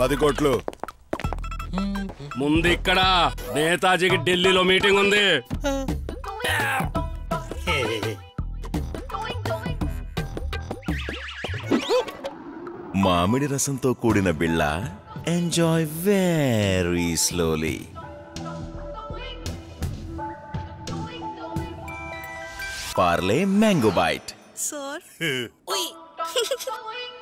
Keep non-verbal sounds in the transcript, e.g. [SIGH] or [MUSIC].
పది కోట్లు. ముందు ఇక్కడ నేతాజీకి ఢిల్లీలో మీటింగ్ ఉంది. మామిడి రసంతో కూడిన బిళ్ళ enjoy very slowly. Parle mango bite. Sir. [LAUGHS] [LAUGHS]